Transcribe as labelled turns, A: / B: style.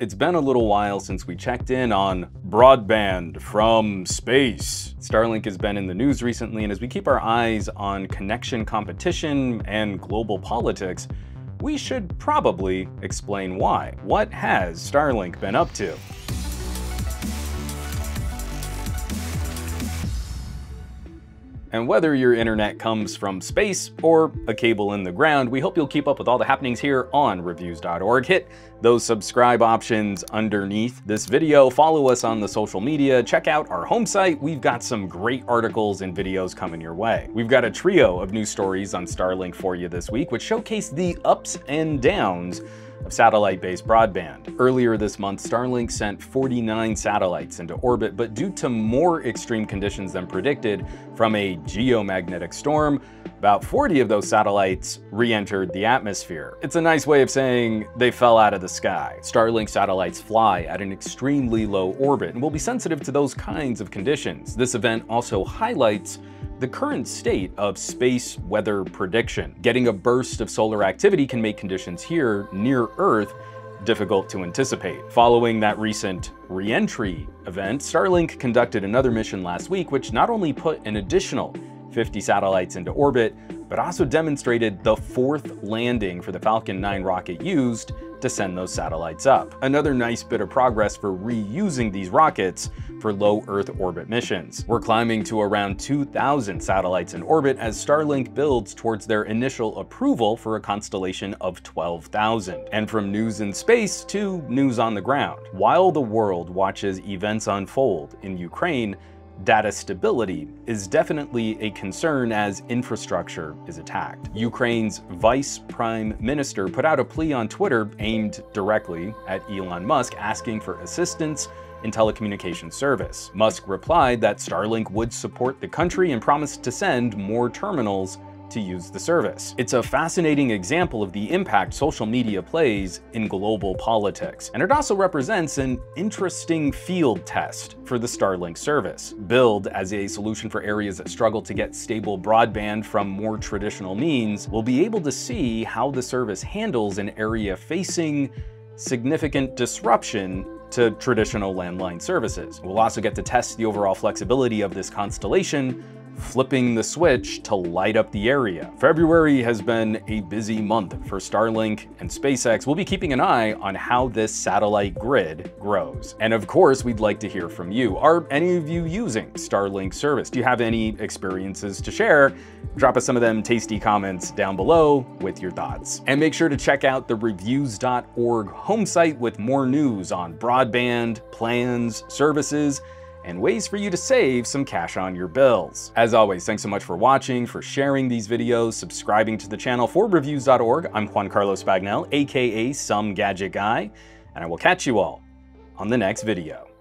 A: It's been a little while since we checked in on broadband from space. Starlink has been in the news recently, and as we keep our eyes on connection competition and global politics, we should probably explain why. What has Starlink been up to? And whether your internet comes from space or a cable in the ground, we hope you'll keep up with all the happenings here on reviews.org. Hit those subscribe options underneath this video, follow us on the social media, check out our home site. We've got some great articles and videos coming your way. We've got a trio of news stories on Starlink for you this week, which showcase the ups and downs of satellite-based broadband. Earlier this month, Starlink sent 49 satellites into orbit, but due to more extreme conditions than predicted from a geomagnetic storm, about 40 of those satellites re-entered the atmosphere. It's a nice way of saying they fell out of the sky. Starlink satellites fly at an extremely low orbit and will be sensitive to those kinds of conditions. This event also highlights the current state of space weather prediction. Getting a burst of solar activity can make conditions here near Earth difficult to anticipate. Following that recent re-entry event, Starlink conducted another mission last week which not only put an additional 50 satellites into orbit, but also demonstrated the fourth landing for the Falcon 9 rocket used to send those satellites up. Another nice bit of progress for reusing these rockets for low Earth orbit missions. We're climbing to around 2,000 satellites in orbit as Starlink builds towards their initial approval for a constellation of 12,000. And from news in space to news on the ground. While the world watches events unfold in Ukraine, data stability is definitely a concern as infrastructure is attacked. Ukraine's vice prime minister put out a plea on Twitter aimed directly at Elon Musk asking for assistance in telecommunications service. Musk replied that Starlink would support the country and promised to send more terminals to use the service. It's a fascinating example of the impact social media plays in global politics, and it also represents an interesting field test for the Starlink service. Billed as a solution for areas that struggle to get stable broadband from more traditional means, we'll be able to see how the service handles an area facing significant disruption to traditional landline services. We'll also get to test the overall flexibility of this constellation flipping the switch to light up the area. February has been a busy month for Starlink and SpaceX. We'll be keeping an eye on how this satellite grid grows. And of course, we'd like to hear from you. Are any of you using Starlink service? Do you have any experiences to share? Drop us some of them tasty comments down below with your thoughts. And make sure to check out the reviews.org home site with more news on broadband, plans, services, and ways for you to save some cash on your bills. As always, thanks so much for watching, for sharing these videos, subscribing to the channel for reviews.org. I'm Juan Carlos Bagnell, aka Some Gadget Guy, and I will catch you all on the next video.